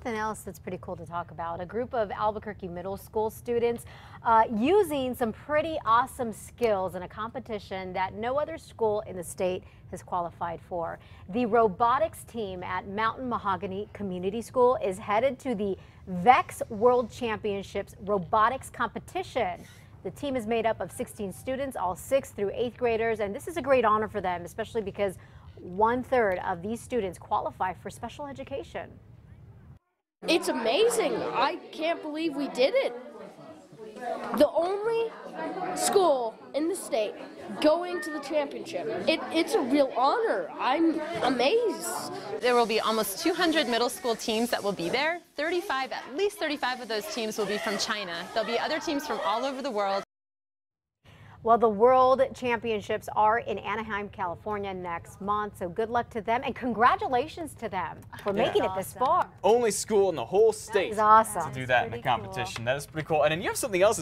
something else that's pretty cool to talk about. A group of Albuquerque Middle School students uh, using some pretty awesome skills in a competition that no other school in the state has qualified for. The robotics team at Mountain Mahogany Community School is headed to the VEX World Championships robotics competition. The team is made up of 16 students, all 6th through 8th graders, and this is a great honor for them, especially because one third of these students qualify for special education. It's amazing. I can't believe we did it. The only school in the state going to the championship. It, it's a real honor. I'm amazed. There will be almost 200 middle school teams that will be there. 35, at least 35 of those teams will be from China. There'll be other teams from all over the world. Well, the World Championships are in Anaheim, California next month, so good luck to them and congratulations to them for Yeah. making it this far. Only school in the whole state That is awesome. to do that in a competition. That is pretty cool. And then you have something else